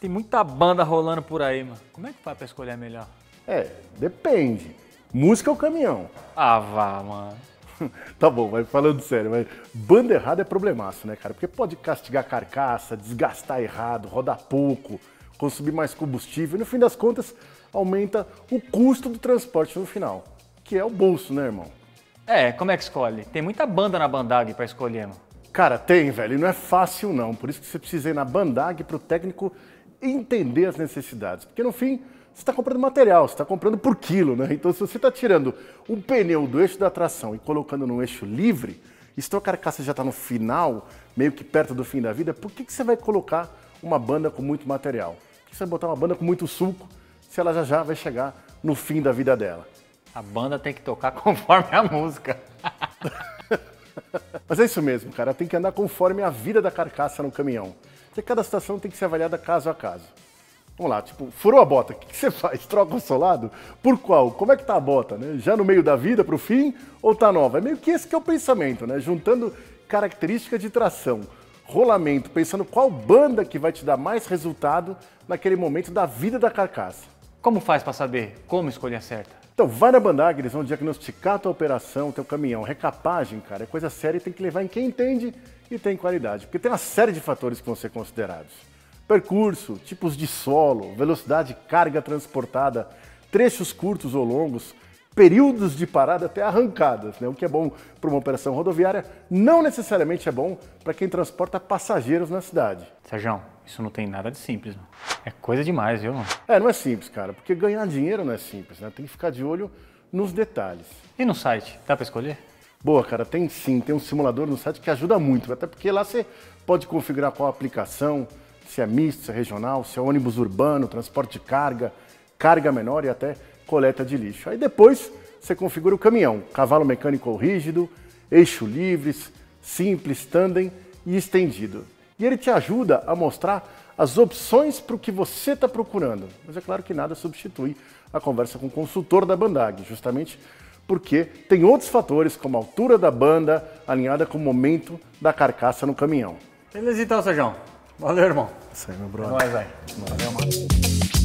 Tem muita banda rolando por aí, mano. Como é que faz pra escolher a melhor? É, depende. Música é o caminhão. Ah, vá, mano. tá bom, mas falando sério, mas banda errada é problemaço, né, cara? Porque pode castigar carcaça, desgastar errado, rodar pouco, consumir mais combustível e no fim das contas aumenta o custo do transporte no final, que é o bolso, né, irmão? É, como é que escolhe? Tem muita banda na Bandag pra escolher, mano. Cara, tem, velho, e não é fácil não. Por isso que você precisa ir na Bandag pro técnico entender as necessidades. Porque no fim, você está comprando material, você está comprando por quilo, né? Então, se você está tirando um pneu do eixo da tração e colocando no eixo livre, e se a carcaça já está no final, meio que perto do fim da vida, por que, que você vai colocar uma banda com muito material? Por que você vai botar uma banda com muito suco se ela já já vai chegar no fim da vida dela? A banda tem que tocar conforme a música. Mas é isso mesmo, cara. Tem que andar conforme a vida da carcaça no caminhão. Porque cada situação tem que ser avaliada caso a caso. Vamos lá, tipo, furou a bota, o que, você faz? Troca o solado? Por qual? Como é que tá a bota, né? Já no meio da vida, para o fim, ou tá nova? É meio que esse que é o pensamento, né? Juntando características de tração, rolamento, pensando qual banda que vai te dar mais resultado naquele momento da vida da carcaça. Como faz para saber como escolher a certa? Então, vai na Bandag, eles vão diagnosticar a tua operação, teu caminhão. Recapagem, cara, é coisa séria e tem que levar em quem entende e tem qualidade. Porque tem uma série de fatores que vão ser considerados. Percurso, tipos de solo, velocidade carga transportada, trechos curtos ou longos, períodos de parada até arrancadas. Né? O que é bom para uma operação rodoviária não necessariamente é bom para quem transporta passageiros na cidade. Sérgio, isso não tem nada de simples. Mano. É coisa demais, viu? Mano? É, não é simples, cara, porque ganhar dinheiro não é simples, né? Tem que ficar de olho nos detalhes. E no site, dá para escolher? Boa, cara, tem sim, tem um simulador no site que ajuda muito, até porque lá você pode configurar qual aplicação, se é misto, se é regional, se é ônibus urbano, transporte de carga, carga menor e até coleta de lixo. Aí depois você configura o caminhão, cavalo mecânico ou rígido, eixo livres, simples, tandem e estendido. E ele te ajuda a mostrar as opções para o que você está procurando. Mas é claro que nada substitui a conversa com o consultor da Bandag, justamente porque tem outros fatores, como a altura da banda, alinhada com o momento da carcaça no caminhão. Beleza então, Sérgio. Valeu, irmão. Isso aí, meu brother. É nóis, velho. Valeu, mano.